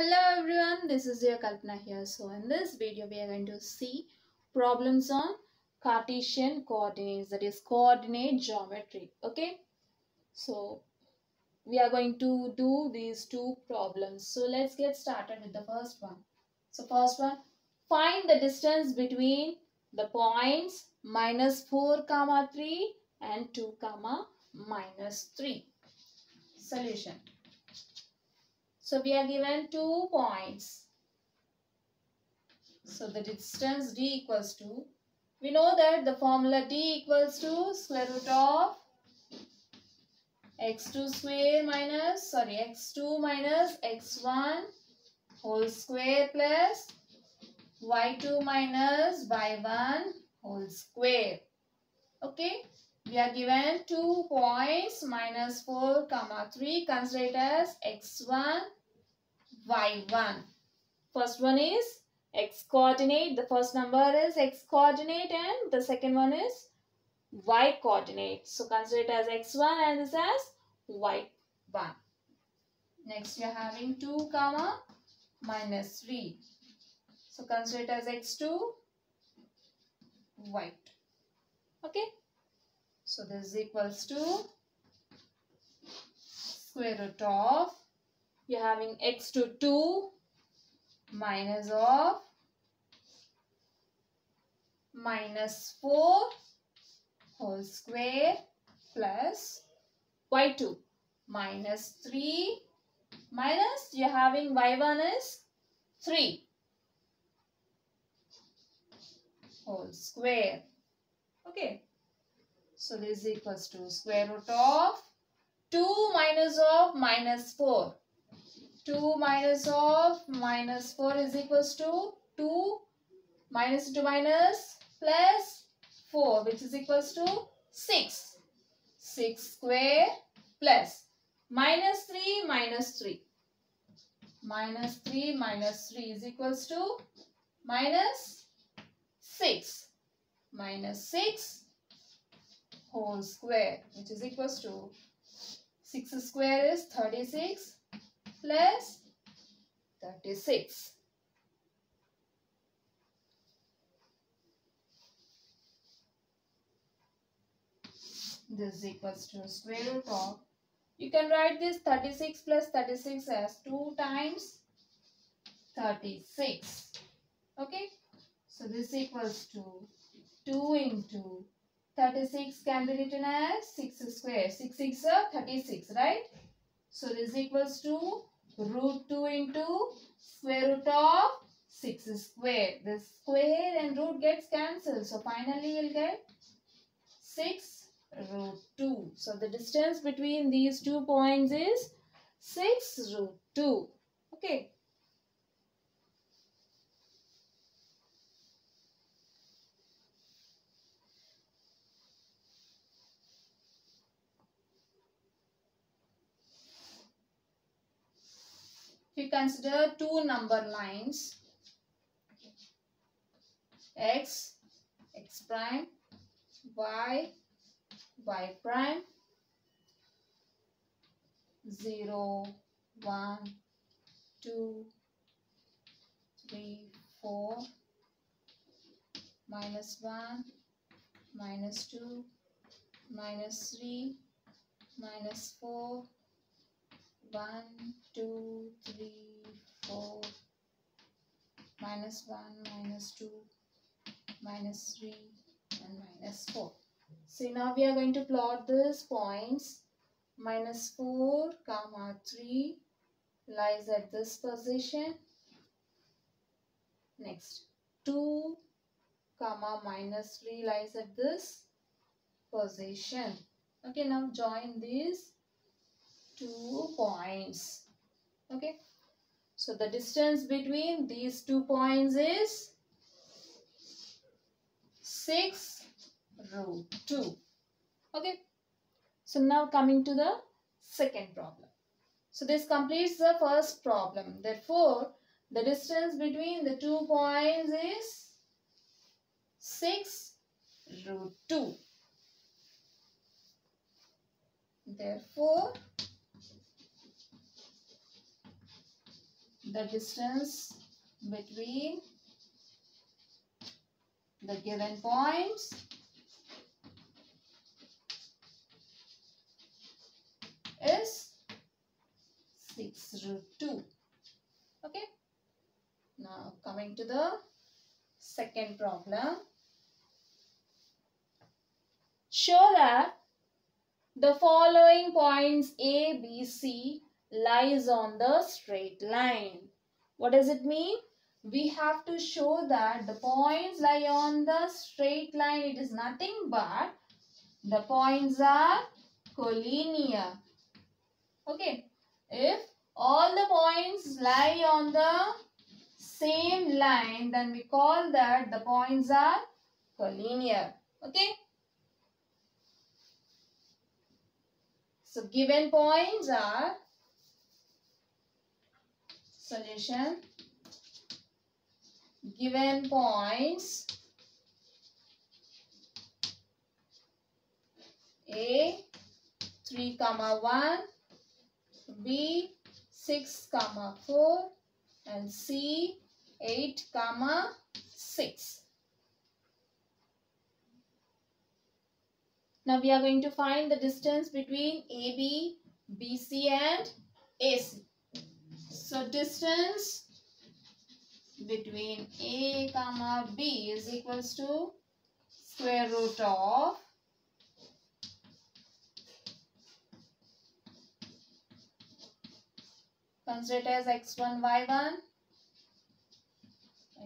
Hello everyone, this is your Kalpana here. So in this video we are going to see problems on Cartesian coordinates that is coordinate geometry. Okay. So we are going to do these two problems. So let's get started with the first one. So first one, find the distance between the points minus 4 comma 3 and 2 comma minus 3. Solution. So we are given two points. So the distance d equals to, we know that the formula d equals to square root of x2 square minus, sorry, x2 minus x1 whole square plus y2 minus y1 whole square. Okay. We are given two points minus 4 comma 3. Consider it as x1 y1. First one is x coordinate. The first number is x coordinate and the second one is y coordinate. So consider it as x1 and this as y1. Next we are having 2 comma minus 3. So consider it as x2 y2. Okay. So this is equals to square root of you're having x to 2 minus of minus 4 whole square plus y2 minus 3 minus you're having y1 is 3 whole square. Okay. So this is equals to square root of 2 minus of minus 4. 2 minus of minus 4 is equals to 2 minus 2 minus plus 4 which is equals to 6. 6 square plus minus 3 minus 3. Minus 3 minus 3 is equals to minus 6. Minus 6 whole square which is equals to 6 square is 36 plus 36. This is equals to square root of. You can write this 36 plus 36 as 2 times 36. Okay. So this equals to 2 into 36 can be written as 6 square. 6 6 are 36, right? So this equals to root 2 into square root of 6 square. The square and root gets cancelled. So finally you'll get 6 root 2. So the distance between these two points is 6 root 2. Okay. We consider two number lines. X, x prime, y, y prime, 0, 1, 2, 3, 4, minus 1, minus 2, minus 3, minus 4, one, two, three, four, minus one, minus two, minus three, and minus four. So now we are going to plot these points. Minus four, comma three lies at this position. Next, two, comma minus three lies at this position. Okay, now join these two points. Okay. So the distance between these two points is 6 root 2. Okay. So now coming to the second problem. So this completes the first problem. Therefore, the distance between the two points is 6 root 2. Therefore, the distance between the given points is 6 root 2. Okay. Now coming to the second problem. Show that the following points A, B, C lies on the straight line. What does it mean? We have to show that the points lie on the straight line. It is nothing but the points are collinear. Okay. If all the points lie on the same line, then we call that the points are collinear. Okay. So given points are solution given points A 3 comma 1 B 6 comma 4 and C 8 comma 6 Now we are going to find the distance between AB, BC and AC. So distance between A comma B is equals to square root of consider as x1, y1,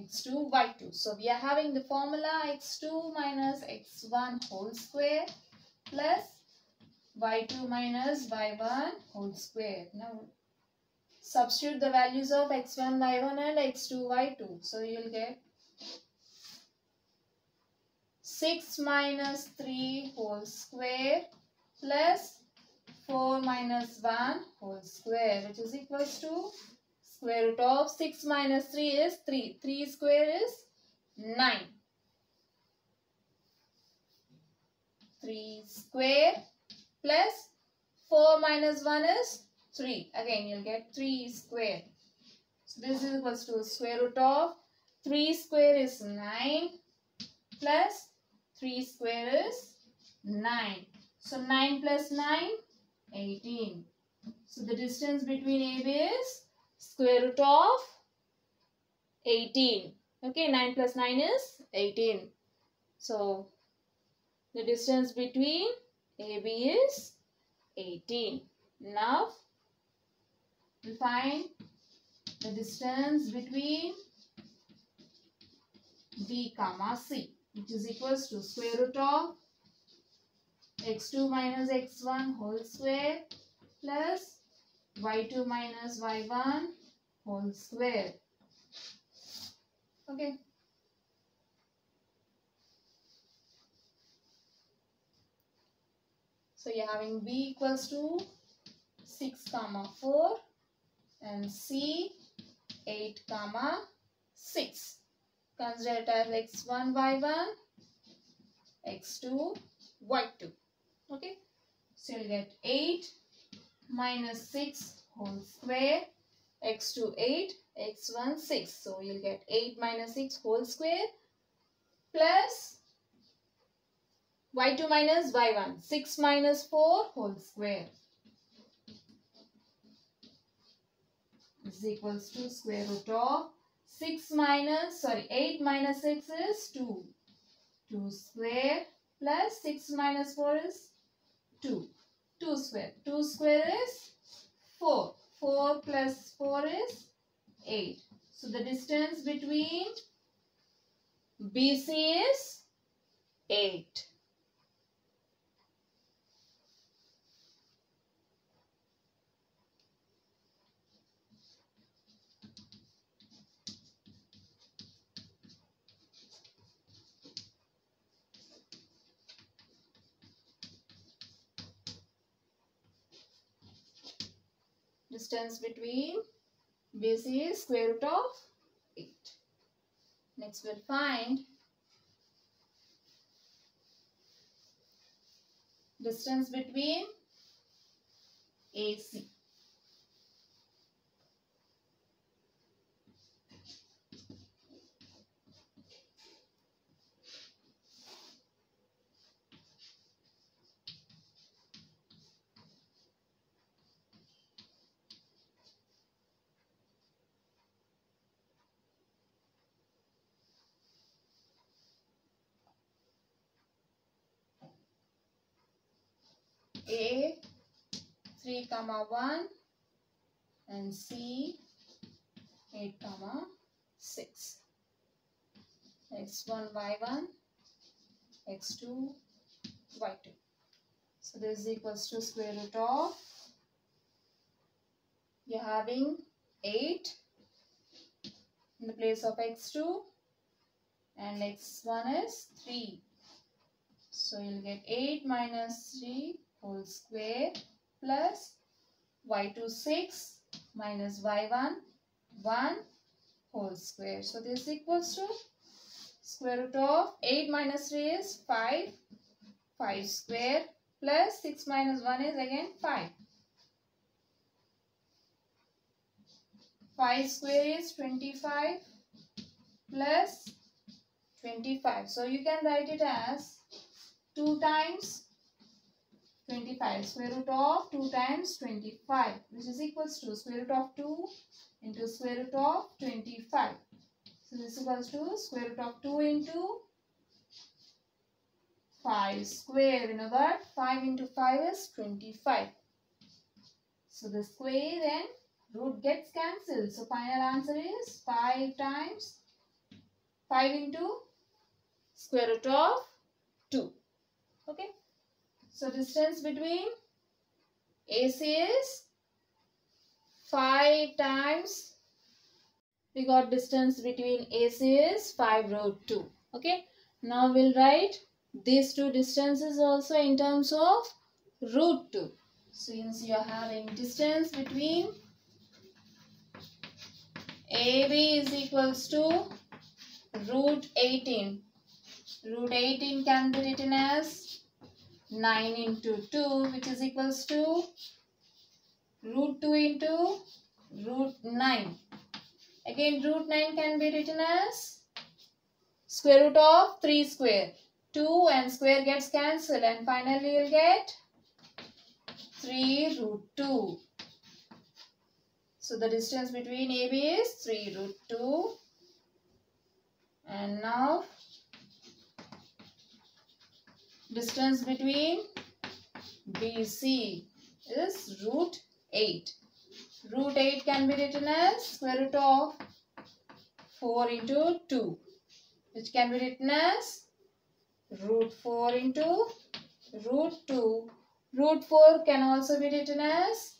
x2, y2. So we are having the formula x2 minus x1 whole square plus y2 minus y1 whole square. Now substitute the values of x1 y1 and x2 y2. So you'll get 6 minus 3 whole square plus 4 minus 1 whole square which is equals to square root of 6 minus 3 is 3. 3 square is 9. 3 square plus 4 minus 1 is 3. Again, you'll get 3 square. So, this is equals to square root of 3 square is 9 plus 3 square is 9. So, 9 plus 9, 18. So, the distance between AB is square root of 18. Okay, 9 plus 9 is 18. So, the distance between AB is 18. Now, we find the distance between B comma C which is equals to square root of x2 minus x1 whole square plus y2 minus y1 whole square. Okay. So you're having b equals to 6 comma 4 and c 8 comma 6. Consider it as x1 y1 x2 y2. Okay. So you'll get 8 minus 6 whole square x2 8 x1 6. So you'll get 8 minus 6 whole square plus y2 minus y1. 6 minus 4 whole square is equals to square root of 6 minus, sorry, 8 minus 6 is 2. 2 square plus 6 minus 4 is 2. 2 square. 2 square is 4. 4 plus 4 is 8. So the distance between BC is 8. Distance between BC is square root of 8. Next we'll find distance between AC. A 3 comma 1 and C 8 comma 6 x1 y1 x2 y2 so this is equals to square root of you're having 8 in the place of x2 and x1 is 3 so you'll get 8 minus 3 whole square plus y2 6 minus y1 1 whole square. So this equals to square root of 8 minus 3 is 5. 5 square plus 6 minus 1 is again 5. 5 square is 25 plus 25. So you can write it as 2 times 25 square root of 2 times 25 which is equals to square root of 2 into square root of 25 so this is equals to square root of 2 into 5 square. You know what 5 into 5 is 25 so the square then root gets cancelled. So final answer is 5 times 5 into square root of 2 okay so distance between AC is 5 times we got distance between AC is 5 root 2. Okay. Now we'll write these two distances also in terms of root 2. Since you are having distance between AB is equals to root 18. Root 18 can be written as 9 into 2 which is equals to root 2 into root 9. Again root 9 can be written as square root of 3 square. 2 and square gets cancelled and finally you'll get 3 root 2. So the distance between AB is 3 root 2. And now distance between BC is root 8. Root 8 can be written as square root of 4 into 2 which can be written as root 4 into root 2. Root 4 can also be written as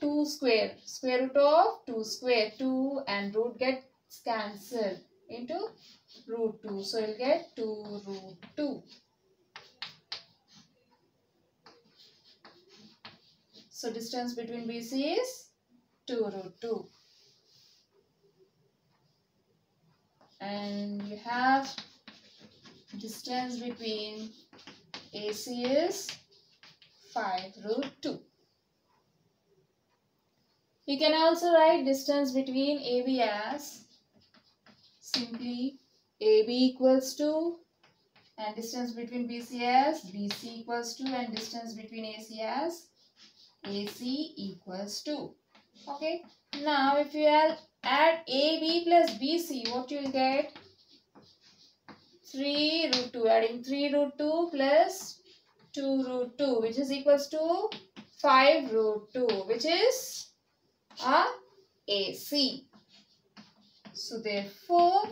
2 square. Square root of 2 square. 2 and root gets cancelled into root 2. So you'll get 2 root 2. So distance between BC is 2 root 2. And you have distance between AC is 5 root 2. You can also write distance between AB as simply AB equals to and distance between BC as BC equals to and distance between AC as AC equals 2. Okay. Now if you add, AB plus BC, what you will get? 3 root 2. Adding 3 root 2 plus 2 root 2 which is equals to 5 root 2 which is a AC. So therefore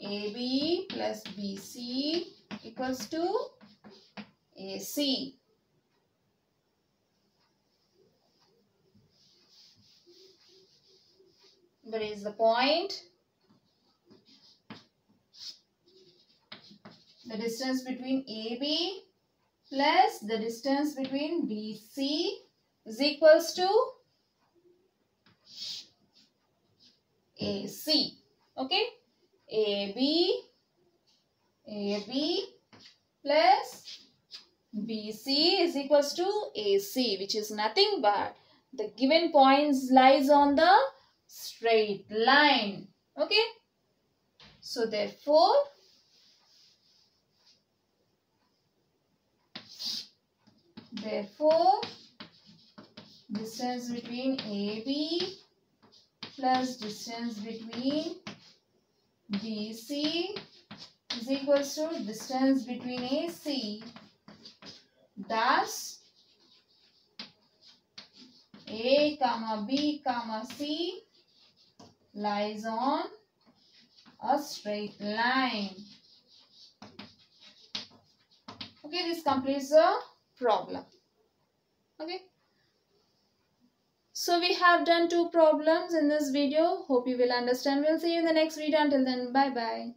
AB plus BC equals to AC. That is the point. The distance between AB plus the distance between BC is equals to AC. Okay. AB, AB plus BC is equals to AC which is nothing but the given points lies on the straight line. Okay. So therefore, therefore, distance between AB plus distance between DC is equals to distance between AC thus A comma B comma C lies on a straight line. Okay, this completes the problem. Okay. So we have done two problems in this video. Hope you will understand. We'll see you in the next video. Until then, bye-bye.